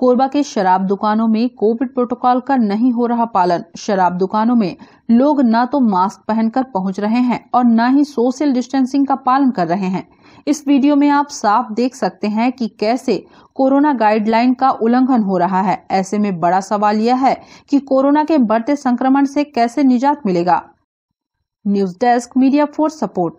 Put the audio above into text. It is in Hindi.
कोरबा के शराब दुकानों में कोविड प्रोटोकॉल का नहीं हो रहा पालन। शराब दुकानों में लोग न तो मास्क पहनकर पहुँच रहे हैं और न ही सोशल डिस्टेंसिंग का पालन कर रहे हैं। इस वीडियो में आप साफ़ देख सकते हैं कि कैसे कोरोना गाइडलाइन का उल्लंघन हो रहा है। ऐसे में बड़ा सवाल यह है कि कोरोना के बढ़ते संक्रमण से कैसे निजात मिलेगा। News desk media for support.